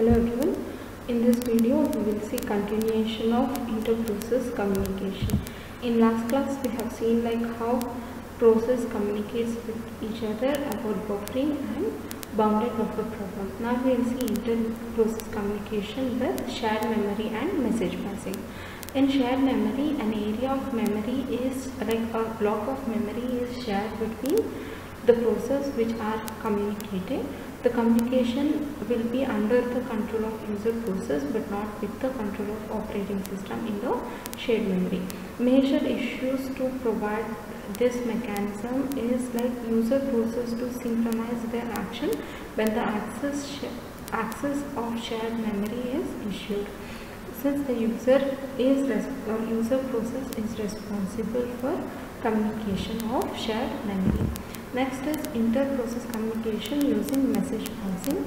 Hello everyone. In this video we will see continuation of inter-process communication. In last class we have seen like how process communicates with each other about buffering and bounded buffer problem. Now we will see inter-process communication with shared memory and message passing. In shared memory an area of memory is like a block of memory is shared between the process which are communicating the communication will be under the control of user process but not with the control of operating system in the shared memory. Major issues to provide this mechanism is like user process to synchronize their action when the access, access of shared memory is issued. Since the user is or user process is responsible for communication of shared memory. Next is inter-process communication using message passing.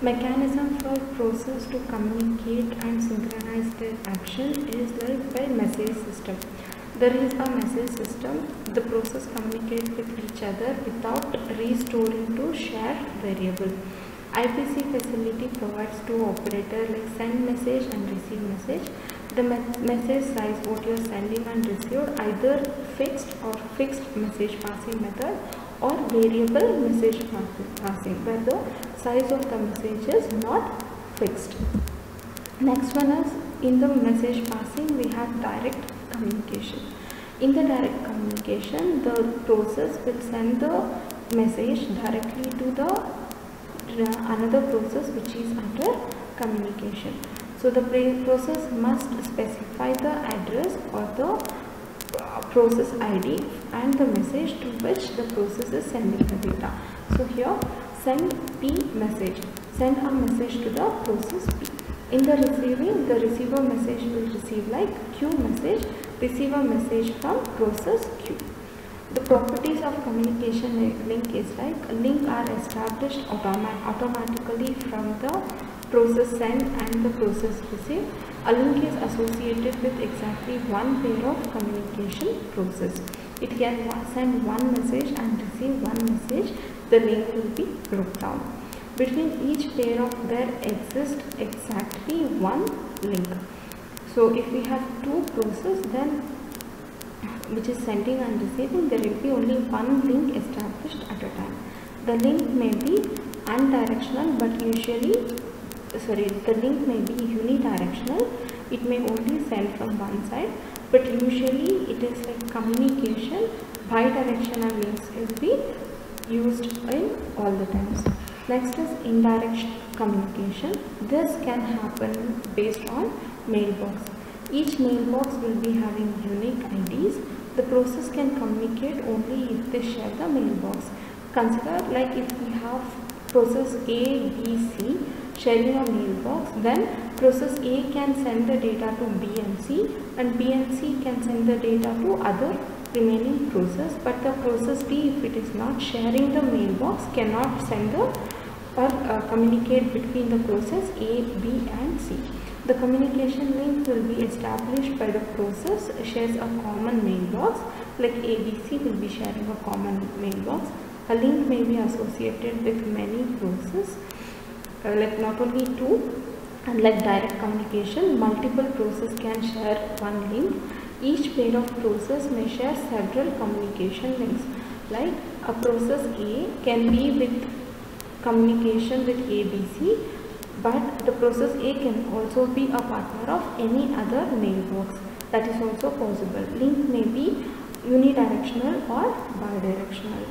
Mechanism for process to communicate and synchronize their action is like by message system. There is a message system. The process communicate with each other without restoring to shared variable. IPC facility provides two operator like send message and receive message. The me message size what you are sending and received either fixed or fixed message passing method or variable message passing where the size of the message is not fixed. Next one is in the message passing we have direct communication. In the direct communication the process will send the message directly to the another process which is under communication. So the process must specify the address or the uh, process ID and the message to which the process is sending the data. So here send P message. Send a message to the process P. In the receiving, the receiver message will receive like Q message, receiver message from process Q. The properties of communication link is like link are established automa automatically from the process send and the process receive. A link is associated with exactly one pair of communication process. It can send one message and receive one message. The link will be broke down. Between each pair of there exists exactly one link. So if we have two processes then which is sending and receiving there will be only one link established at a time. The link may be unidirectional but usually sorry the link may be unidirectional. It may only send from one side but usually it is like communication bidirectional links will be used in all the times. Next is indirect communication. This can happen based on mailbox. Each mailbox will be having unique IDs the process can communicate only if they share the mailbox consider like if we have process A, B, C sharing a mailbox then process A can send the data to B and C and B and C can send the data to other remaining process but the process B if it is not sharing the mailbox cannot send the or uh, communicate between the process A, B and C. The communication link will be established by the process shares a common mailbox like ABC will be sharing a common mailbox. A link may be associated with many processes uh, like not only two unlike direct communication multiple processes can share one link. Each pair of process may share several communication links like a process A can be with communication with ABC but the process A can also be a partner of any other mailbox that is also possible. Link may be unidirectional or bidirectional.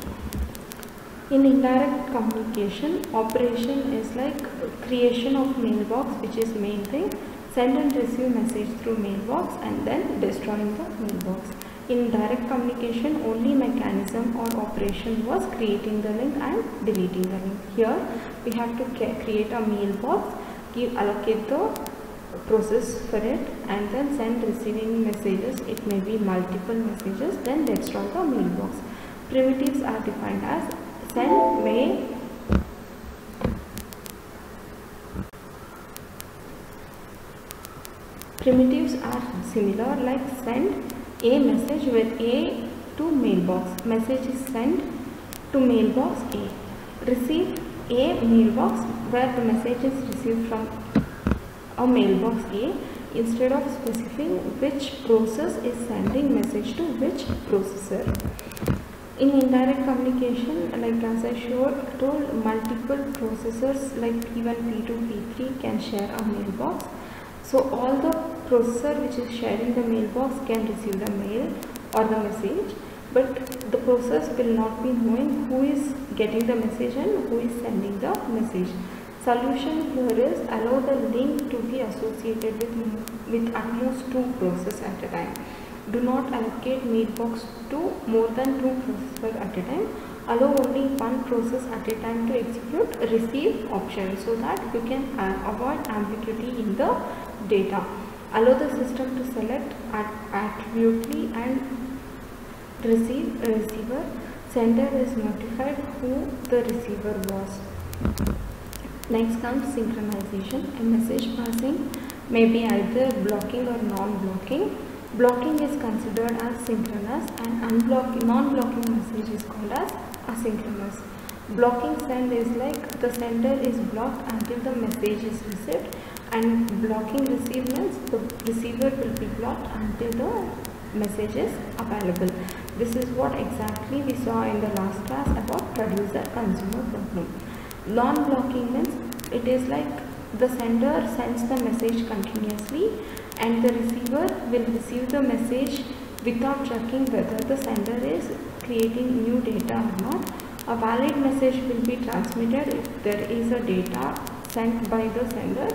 In indirect communication, operation is like creation of mailbox which is main thing, send and receive message through mailbox and then destroying the mailbox. In direct communication, only mechanism or operation was creating the link and deleting the link. Here, we have to create a mailbox, give allocate the process for it and then send receiving messages. It may be multiple messages, then destroy the mailbox. Primitives are defined as send, may, primitives are similar like send a message with A to mailbox. Message is sent to mailbox A. Receive A mailbox where the message is received from a mailbox A instead of specifying which process is sending message to which processor. In indirect communication, like as I showed, told multiple processors like p1 P2, P3 can share a mailbox. So all the processor which is sharing the mailbox can receive the mail or the message but the process will not be knowing who is getting the message and who is sending the message. Solution here is allow the link to be associated with, with at most two processes at a time. Do not allocate mailbox to more than two processes at a time. Allow only one process at a time to execute receive option so that you can uh, avoid ambiguity in the data. Allow the system to select at attributely and receive receiver. Sender is notified who the receiver was. Next comes synchronization. A message passing may be either blocking or non-blocking. Blocking is considered as synchronous and unblocking non-blocking message is called as asynchronous. Blocking send is like the sender is blocked until the message is received and blocking receive means the receiver will be blocked until the message is available. This is what exactly we saw in the last class about producer consumer problem. Non-blocking means it is like the sender sends the message continuously and the receiver will receive the message without checking whether the sender is creating new data or not. A valid message will be transmitted if there is a data sent by the sender.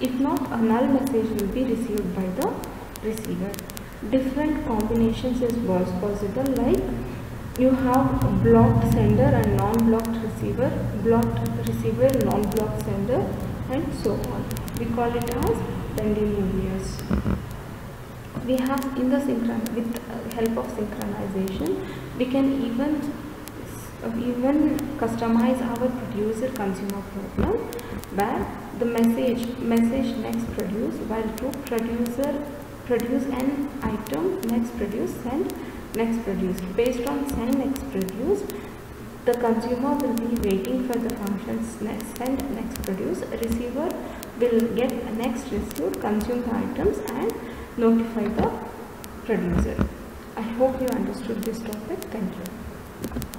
If not, a null message will be received by the receiver. Different combinations is possible like you have blocked sender and non-blocked receiver, blocked receiver, non-blocked sender and so on. We call it as rendezvous. We have in the synchron with help of synchronization, we can even even customize our producer consumer problem where the message message next produce while to producer produce an item next produce send next produce. Based on send next produce the consumer will be waiting for the functions next send next produce. Receiver will get next received consume the items and notify the producer. I hope you understood this topic. Thank you